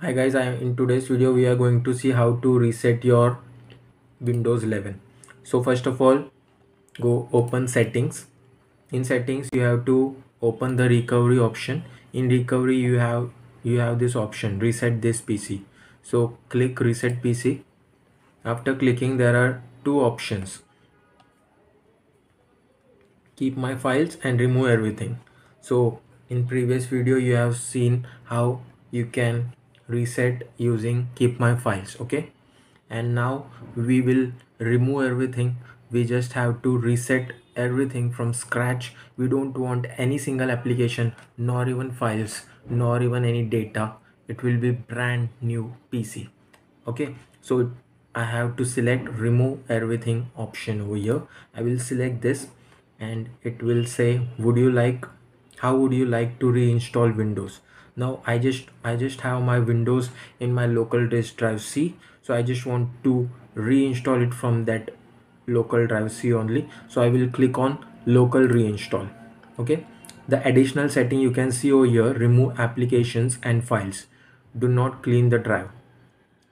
Hi guys, I am in today's video we are going to see how to reset your Windows 11. So first of all, go open settings. In settings, you have to open the recovery option. In recovery, you have you have this option reset this PC. So click reset PC. After clicking, there are two options. Keep my files and remove everything. So in previous video, you have seen how you can reset using keep my files okay? And now we will remove everything. We just have to reset everything from scratch. We don't want any single application nor even files nor even any data. It will be brand new pc okay? So i have to select remove everything option over here. I will select this and it will say would you like how would you like to reinstall windows now i just i just have my windows in my local disk drive c. So i just want to reinstall it from that local drive c only. So i will click on local reinstall. Okay? The additional setting you can see over here remove applications and files. Do not clean the drive.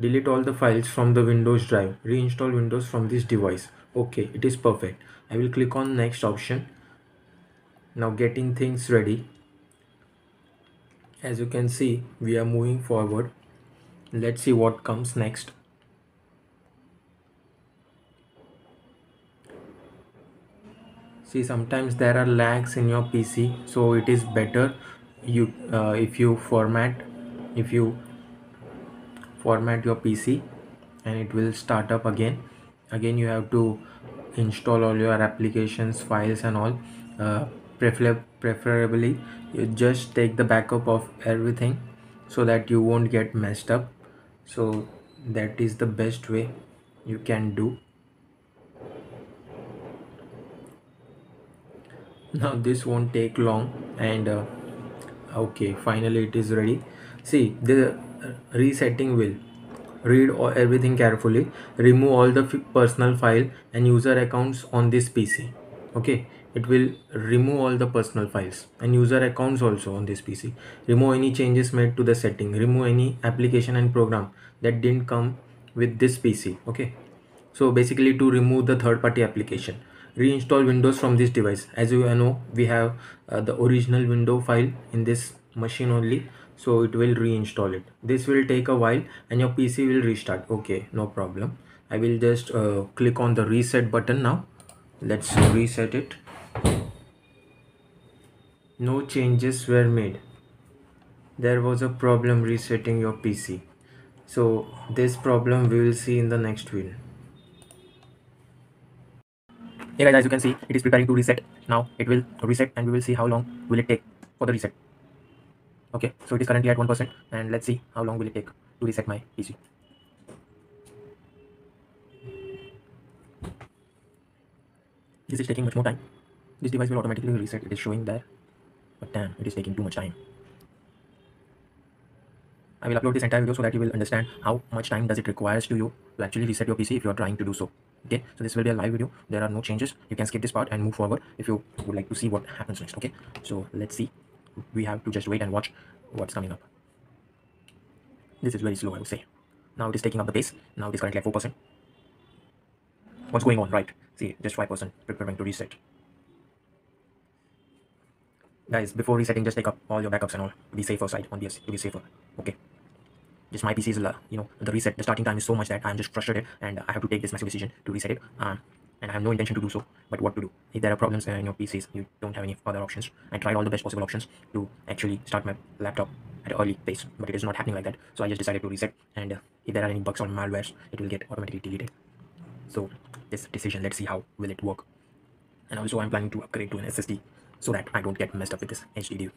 Delete all the files from the windows drive. Reinstall windows from this device. Okay it is perfect. I will click on next option. Now getting things ready as you can see we are moving forward. Let's see what comes next. See sometimes there are lags in your pc so it is better you uh, if you format if you format your pc and it will start up again. Again you have to install all your applications files and all. Uh, prefer preferably you just take the backup of everything so that you won't get messed up. So that is the best way you can do. Now this won't take long and uh, okay finally it is ready. See the resetting will. Read everything carefully. Remove all the personal file and user accounts on this pc okay it will remove all the personal files and user accounts also on this pc remove any changes made to the setting. Remove any application and program that didn't come with this pc okay? So basically to remove the third party application. Reinstall windows from this device. As you know we have uh, the original window file in this machine only so it will reinstall it. This will take a while and your pc will restart. Okay no problem. I will just uh, click on the reset button now. Let's reset it no changes were made. There was a problem resetting your pc so this problem we will see in the next video. Hey guys as you can see it is preparing to reset. Now it will reset and we will see how long will it take for the reset. Okay so it is currently at one percent and let's see how long will it take to reset my pc this is taking much more time this device will automatically reset it is showing there but damn it is taking too much time I will upload this entire video so that you will understand how much time does it requires to you to actually reset your PC if you are trying to do so. Okay, so this will be a live video. There are no changes. You can skip this part and move forward if you would like to see what happens next. Okay, so let's see. We have to just wait and watch what's coming up. This is very slow, I would say. Now it is taking up the pace. Now it is currently at 4%. What's going on? Right. See, just 5% preparing to reset guys before resetting just take up all your backups and all. Be safer side on this. To be safer okay. Just my PC is you know the reset the starting time is so much that I'm just frustrated and I have to take this massive decision to reset it um, and I have no intention to do so but what to do? If there are problems in your PCs you don't have any other options. I tried all the best possible options to actually start my laptop at early pace but it is not happening like that. So I just decided to reset and uh, if there are any bugs or malwares it will get automatically deleted. So this decision let's see how will it work. And also I'm planning to upgrade to an SSD so that I don't get messed up with this HDD